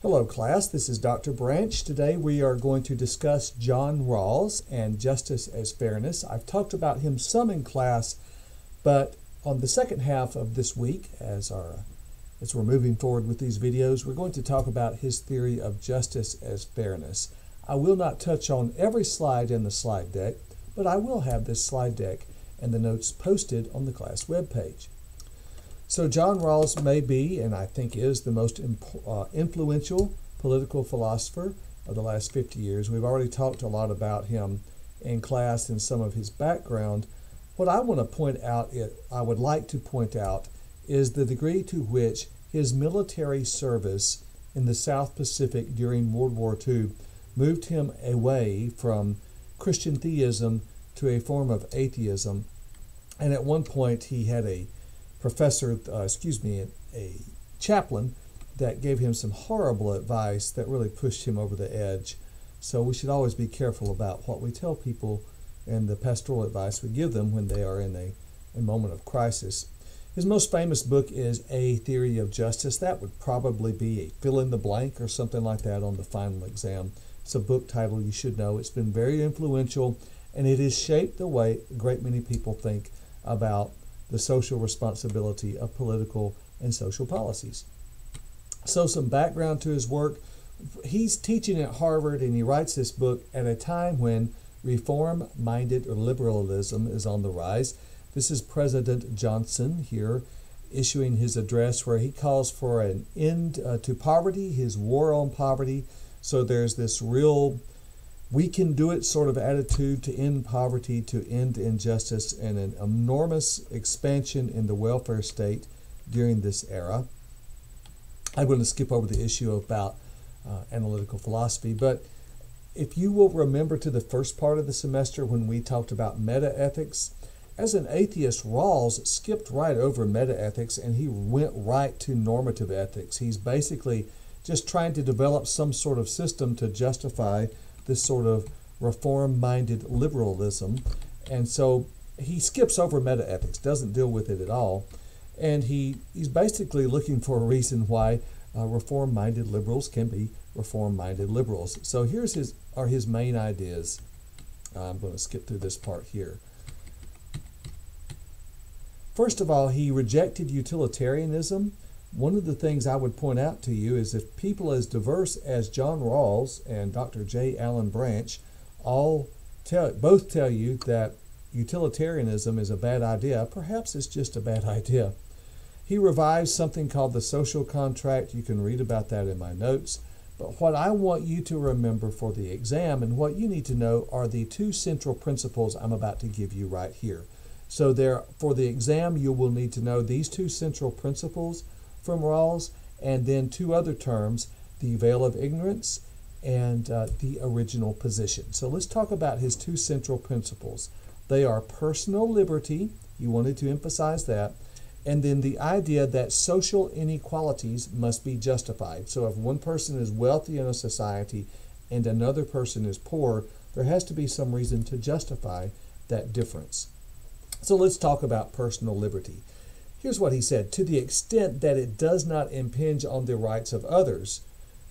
Hello, class. This is Dr. Branch. Today we are going to discuss John Rawls and justice as fairness. I've talked about him some in class, but on the second half of this week, as our as we're moving forward with these videos, we're going to talk about his theory of justice as fairness. I will not touch on every slide in the slide deck, but I will have this slide deck and the notes posted on the class webpage. So John Rawls may be, and I think is, the most uh, influential political philosopher of the last 50 years. We've already talked a lot about him in class and some of his background. What I want to point out, I would like to point out, is the degree to which his military service in the South Pacific during World War II moved him away from Christian theism to a form of atheism. And at one point, he had a professor, uh, excuse me, a chaplain that gave him some horrible advice that really pushed him over the edge. So we should always be careful about what we tell people and the pastoral advice we give them when they are in a, a moment of crisis. His most famous book is A Theory of Justice. That would probably be a fill in the blank or something like that on the final exam. It's a book title you should know. It's been very influential and it has shaped the way a great many people think about the social responsibility of political and social policies. So, some background to his work. He's teaching at Harvard and he writes this book at a time when reform minded liberalism is on the rise. This is President Johnson here issuing his address where he calls for an end uh, to poverty, his war on poverty. So, there's this real we can do it sort of attitude to end poverty, to end injustice, and an enormous expansion in the welfare state during this era. I'm going to skip over the issue about uh, analytical philosophy, but if you will remember to the first part of the semester when we talked about meta ethics, as an atheist, Rawls skipped right over meta ethics and he went right to normative ethics. He's basically just trying to develop some sort of system to justify this sort of reform minded liberalism. And so he skips over meta ethics, doesn't deal with it at all. And he, he's basically looking for a reason why uh, reform minded liberals can be reform minded liberals. So here's his, are his main ideas. I'm going to skip through this part here. First of all, he rejected utilitarianism one of the things I would point out to you is if people as diverse as John Rawls and Dr. J. Alan Branch all tell both tell you that utilitarianism is a bad idea, perhaps it's just a bad idea. He revives something called the social contract. You can read about that in my notes. But what I want you to remember for the exam and what you need to know are the two central principles I'm about to give you right here. So there for the exam you will need to know these two central principles from Rawls, and then two other terms, the veil of ignorance and uh, the original position. So let's talk about his two central principles. They are personal liberty, you wanted to emphasize that, and then the idea that social inequalities must be justified. So if one person is wealthy in a society and another person is poor, there has to be some reason to justify that difference. So let's talk about personal liberty. Here's what he said To the extent that it does not impinge on the rights of others,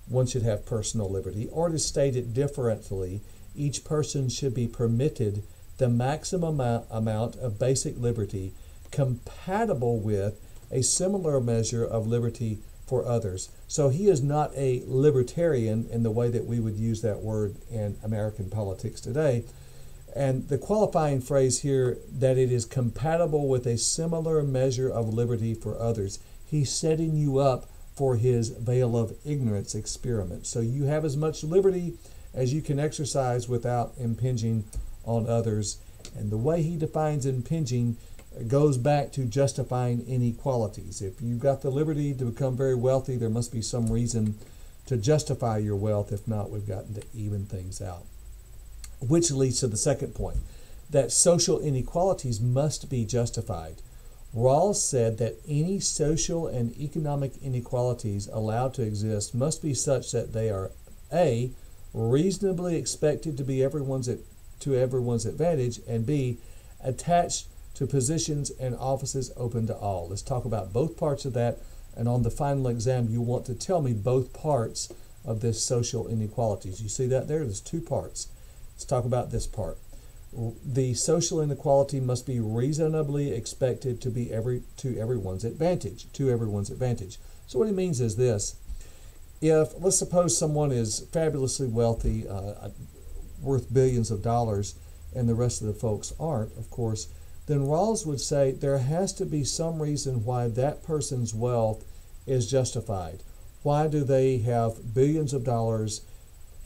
one should have personal liberty, or to state it differently, each person should be permitted the maximum amount of basic liberty compatible with a similar measure of liberty for others. So he is not a libertarian in the way that we would use that word in American politics today. And the qualifying phrase here that it is compatible with a similar measure of liberty for others. He's setting you up for his veil of ignorance experiment. So you have as much liberty as you can exercise without impinging on others. And the way he defines impinging goes back to justifying inequalities. If you've got the liberty to become very wealthy, there must be some reason to justify your wealth. If not, we've gotten to even things out which leads to the second point that social inequalities must be justified. Rawls said that any social and economic inequalities allowed to exist must be such that they are A, reasonably expected to be everyone's at, to everyone's advantage, and B, attached to positions and offices open to all. Let's talk about both parts of that And on the final exam, you want to tell me both parts of this social inequalities. You see that there? There's two parts. Let's talk about this part. The social inequality must be reasonably expected to be every to everyone's advantage. To everyone's advantage. So what he means is this: if let's suppose someone is fabulously wealthy, uh, worth billions of dollars, and the rest of the folks aren't, of course, then Rawls would say there has to be some reason why that person's wealth is justified. Why do they have billions of dollars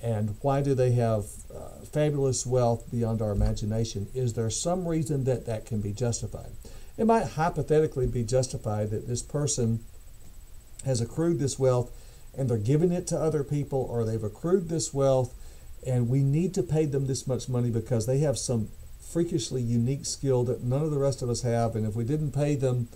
and why do they have uh, fabulous wealth beyond our imagination? Is there some reason that that can be justified? It might hypothetically be justified that this person has accrued this wealth and they're giving it to other people, or they've accrued this wealth and we need to pay them this much money because they have some freakishly unique skill that none of the rest of us have. And if we didn't pay them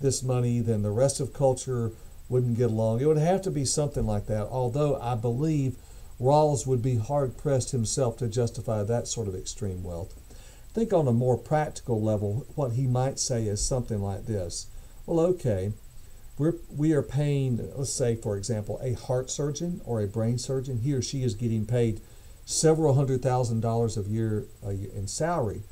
this money, then the rest of culture wouldn't get along. It would have to be something like that, although I believe Rawls would be hard pressed himself to justify that sort of extreme wealth. Think on a more practical level, what he might say is something like this Well, okay, we're, we are paying, let's say, for example, a heart surgeon or a brain surgeon, he or she is getting paid several hundred thousand dollars a year uh, in salary.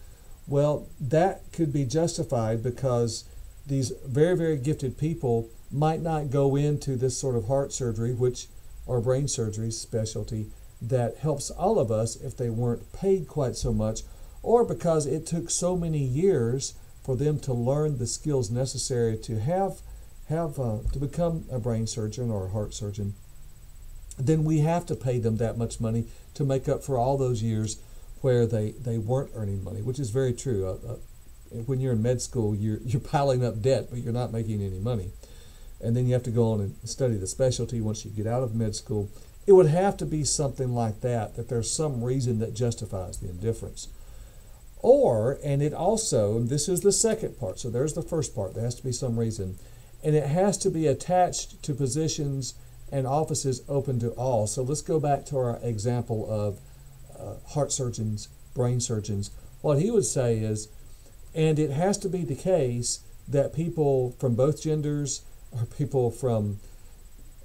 Well, that could be justified because these very, very gifted people might not go into this sort of heart surgery, which or brain surgery specialty that helps all of us if they weren't paid quite so much, or because it took so many years for them to learn the skills necessary to have have uh, to become a brain surgeon or a heart surgeon then we have to pay them that much money to make up for all those years where they, they weren't earning money, which is very true. Uh, uh, when you're in med school, you're, you're piling up debt, but you're not making any money. And then you have to go on and study the specialty once you get out of med school. It would have to be something like that, that there's some reason that justifies the indifference. Or, and it also, this is the second part, so there's the first part, there has to be some reason, and it has to be attached to positions and offices open to all. So let's go back to our example of uh, heart surgeons, brain surgeons. What he would say is, and it has to be the case that people from both genders or people from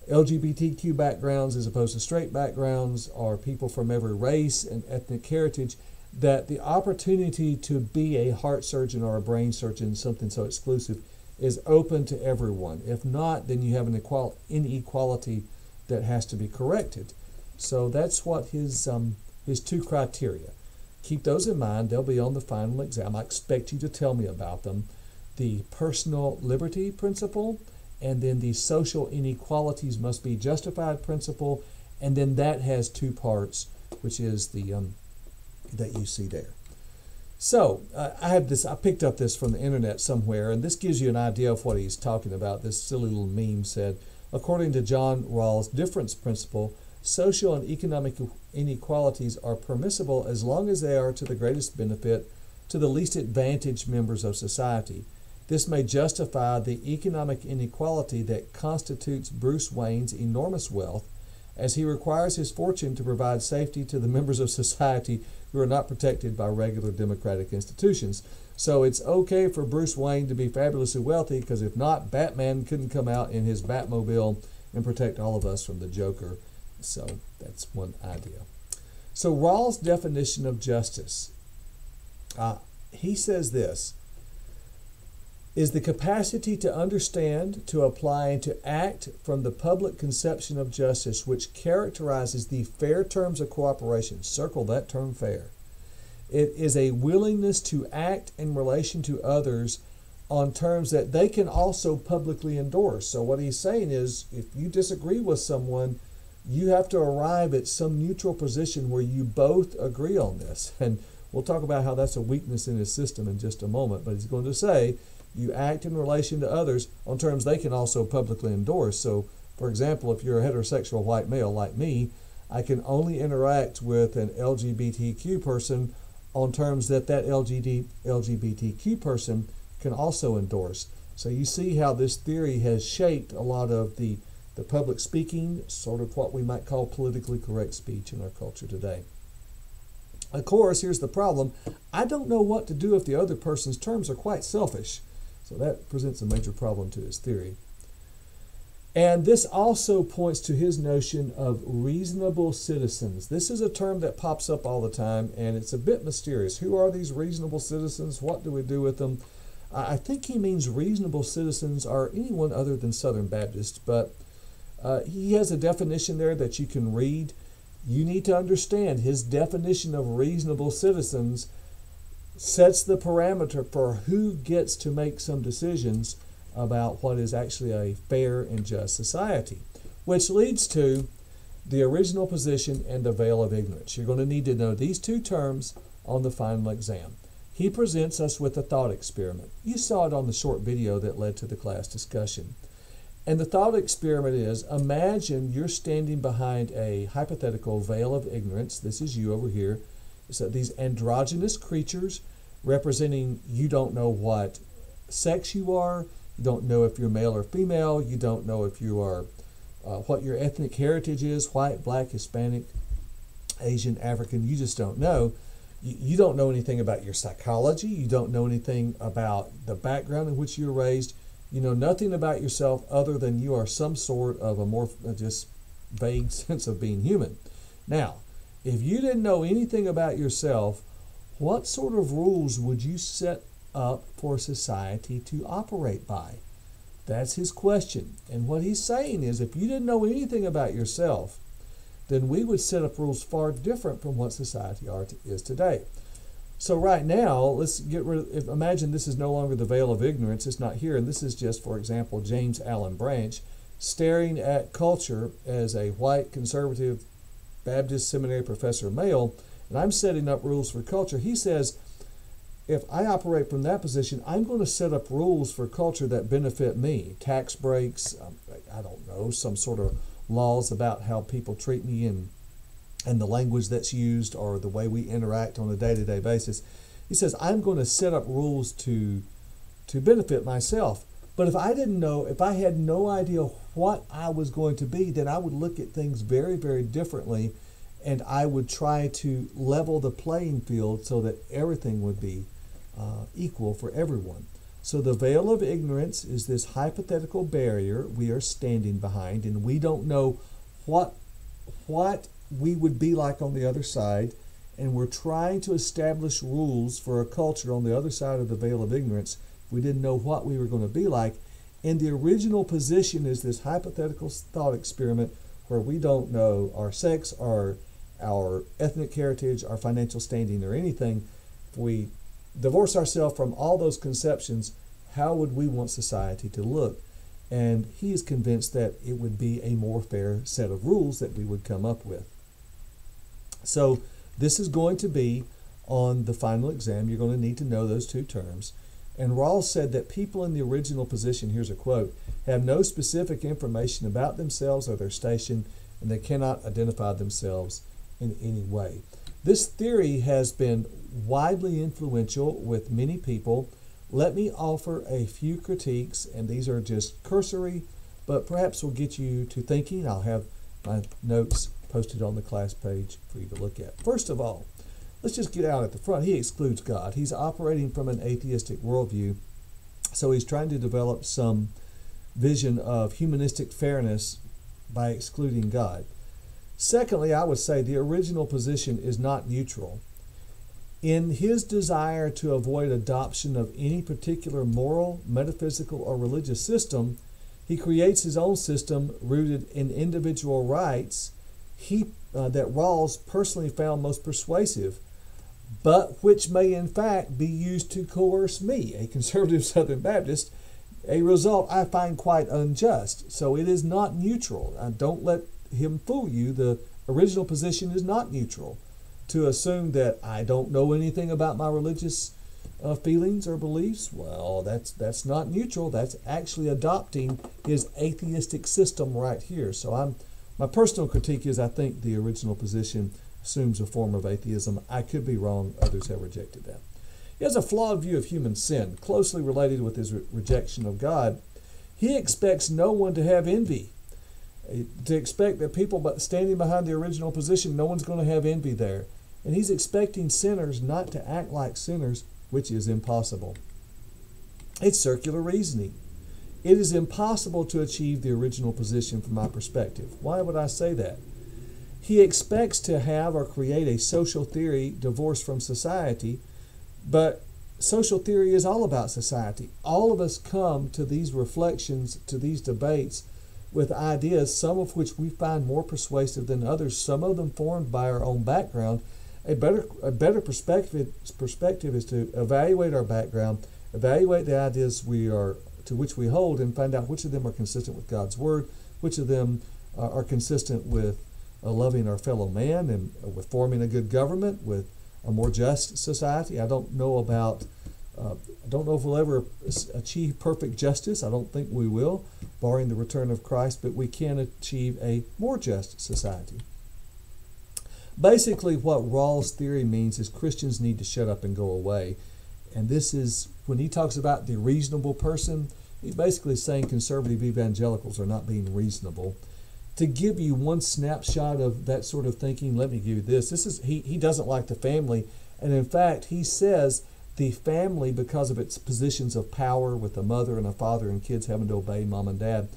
LGBTQ backgrounds as opposed to straight backgrounds or people from every race and ethnic heritage that the opportunity to be a heart surgeon or a brain surgeon, something so exclusive, is open to everyone. If not, then you have an equal, inequality that has to be corrected. So that's what his um, his two criteria. Keep those in mind. They'll be on the final exam. I expect you to tell me about them. The personal liberty principle, and then the social inequalities must be justified principle, and then that has two parts, which is the um, that you see there. So uh, I have this. I picked up this from the internet somewhere, and this gives you an idea of what he's talking about. This silly little meme said, according to John Rawls' difference principle, social and economic inequalities are permissible as long as they are to the greatest benefit to the least advantaged members of society. This may justify the economic inequality that constitutes Bruce Wayne's enormous wealth, as he requires his fortune to provide safety to the members of society who are not protected by regular democratic institutions. So it's okay for Bruce Wayne to be fabulously wealthy because if not, Batman couldn't come out in his Batmobile and protect all of us from the Joker. So that's one idea. So Rawls' definition of justice, uh, he says this is the capacity to understand, to apply, and to act from the public conception of justice which characterizes the fair terms of cooperation. Circle that term fair. It is a willingness to act in relation to others on terms that they can also publicly endorse. So, what he's saying is if you disagree with someone, you have to arrive at some neutral position where you both agree on this. And we'll talk about how that's a weakness in his system in just a moment. But he's going to say you act in relation to others on terms they can also publicly endorse. So, for example, if you're a heterosexual white male like me, I can only interact with an LGBTQ person on terms that that LGBT, LGBTQ person can also endorse. So you see how this theory has shaped a lot of the, the public speaking, sort of what we might call politically correct speech in our culture today. Of course, here's the problem. I don't know what to do if the other person's terms are quite selfish. So that presents a major problem to his theory. And this also points to his notion of reasonable citizens. This is a term that pops up all the time, and it's a bit mysterious. Who are these reasonable citizens? What do we do with them? I think he means reasonable citizens are anyone other than Southern Baptists, but uh, he has a definition there that you can read. You need to understand his definition of reasonable citizens sets the parameter for who gets to make some decisions about what is actually a fair and just society, which leads to the original position and the veil of ignorance. You're going to need to know these two terms on the final exam. He presents us with a thought experiment. You saw it on the short video that led to the class discussion. And the thought experiment is imagine you're standing behind a hypothetical veil of ignorance. This is you over here. So these androgynous creatures representing you don't know what sex you are, you don't know if you're male or female. You don't know if you are uh, what your ethnic heritage is white, black, Hispanic, Asian, African. You just don't know. You, you don't know anything about your psychology. You don't know anything about the background in which you were raised. You know nothing about yourself other than you are some sort of a more uh, just vague sense of being human. Now, if you didn't know anything about yourself, what sort of rules would you set up for society to operate by? That's his question. And what he's saying is if you didn't know anything about yourself, then we would set up rules far different from what society is today. So right now, let's get rid of, if, imagine this is no longer the veil of ignorance, it's not here, and this is just, for example, James Alan Branch staring at culture as a white conservative Baptist seminary professor male, and I'm setting up rules for culture. He says, if I operate from that position, I'm going to set up rules for culture that benefit me. Tax breaks, um, I don't know, some sort of laws about how people treat me and and the language that's used or the way we interact on a day-to-day basis. He says I'm going to set up rules to to benefit myself. But if I didn't know, if I had no idea what I was going to be, then I would look at things very, very differently and I would try to level the playing field so that everything would be uh, equal for everyone. So the veil of ignorance is this hypothetical barrier we are standing behind, and we don't know what what we would be like on the other side, and we're trying to establish rules for a culture on the other side of the veil of ignorance. We didn't know what we were going to be like. And the original position is this hypothetical thought experiment where we don't know our sex, our our ethnic heritage, our financial standing, or anything. If we divorce ourselves from all those conceptions, how would we want society to look? And he is convinced that it would be a more fair set of rules that we would come up with. So, this is going to be on the final exam. You're going to need to know those two terms. And Rawls said that people in the original position, here's a quote, have no specific information about themselves or their station, and they cannot identify themselves in any way. This theory has been widely influential with many people. Let me offer a few critiques, and these are just cursory, but perhaps will get you to thinking. I'll have my notes posted on the class page for you to look at. First of all, let's just get out at the front. He excludes God. He's operating from an atheistic worldview, so he's trying to develop some vision of humanistic fairness by excluding God. Secondly, I would say the original position is not neutral. In his desire to avoid adoption of any particular moral, metaphysical, or religious system, he creates his own system rooted in individual rights he, uh, that Rawls personally found most persuasive, but which may in fact be used to coerce me, a conservative Southern Baptist, a result I find quite unjust. So it is not neutral. Uh, don't let him fool you. The original position is not neutral to assume that I don't know anything about my religious uh, feelings or beliefs, well, that's that's not neutral. That's actually adopting his atheistic system right here. So I'm my personal critique is I think the original position assumes a form of atheism. I could be wrong. Others have rejected that. He has a flawed view of human sin, closely related with his re- rejection of God. He expects no one to have envy. To expect that people standing behind the original position, no one's going to have envy there. And he's expecting sinners not to act like sinners, which is impossible. It's circular reasoning. It is impossible to achieve the original position from my perspective. Why would I say that? He expects to have or create a social theory divorced from society, but social theory is all about society. All of us come to these reflections, to these debates, with ideas, some of which we find more persuasive than others, some of them formed by our own background. A better, a better perspective, perspective is to evaluate our background, evaluate the ideas we are to which we hold, and find out which of them are consistent with God's Word, which of them uh, are consistent with loving our fellow man and with forming a good government, with a more just society. I don't know about, uh, I don't know if we'll ever achieve perfect justice. I don't think we will, barring the return of Christ, but we can achieve a more just society. Basically, what Rawls' theory means is Christians need to shut up and go away. And this is, when he talks about the reasonable person, he's basically saying conservative evangelicals are not being reasonable to give you one snapshot of that sort of thinking, let me give you this. This is he, he doesn't like the family, and in fact, he says the family, because of its positions of power with a mother and a father and kids having to obey mom and dad,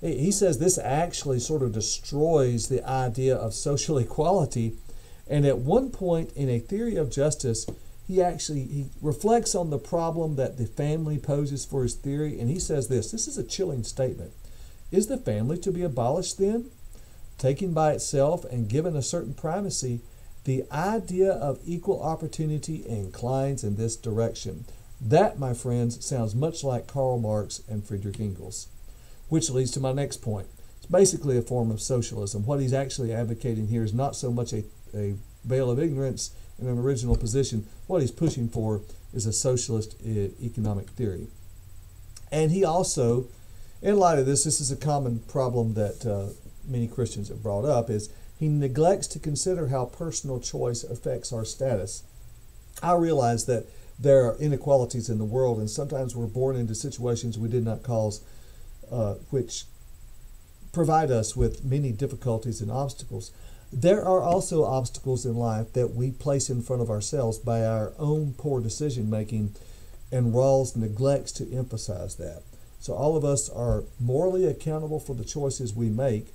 he says this actually sort of destroys the idea of social equality. And at one point in a theory of justice, he actually he reflects on the problem that the family poses for his theory, and he says this. This is a chilling statement. Is the family to be abolished then? Taken by itself and given a certain primacy, the idea of equal opportunity inclines in this direction. That, my friends, sounds much like Karl Marx and Friedrich Engels. Which leads to my next point. It's basically a form of socialism. What he's actually advocating here is not so much a, a veil of ignorance in an original position. What he's pushing for is a socialist uh, economic theory. And he also in light of this, this is a common problem that uh, many Christians have brought up is he neglects to consider how personal choice affects our status. I realize that there are inequalities in the world, and sometimes we're born into situations we did not cause, uh, which provide us with many difficulties and obstacles. There are also obstacles in life that we place in front of ourselves by our own poor decision making, and Rawls neglects to emphasize that. So all of us are morally accountable for the choices we make.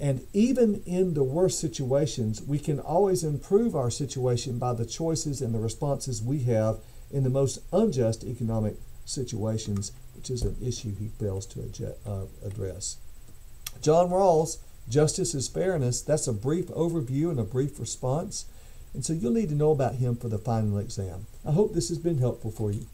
And even in the worst situations, we can always improve our situation by the choices and the responses we have in the most unjust economic situations, which is an issue he fails to uh, address. John Rawls, Justice as Fairness, that's a brief overview and a brief response. And so you'll need to know about him for the final exam. I hope this has been helpful for you.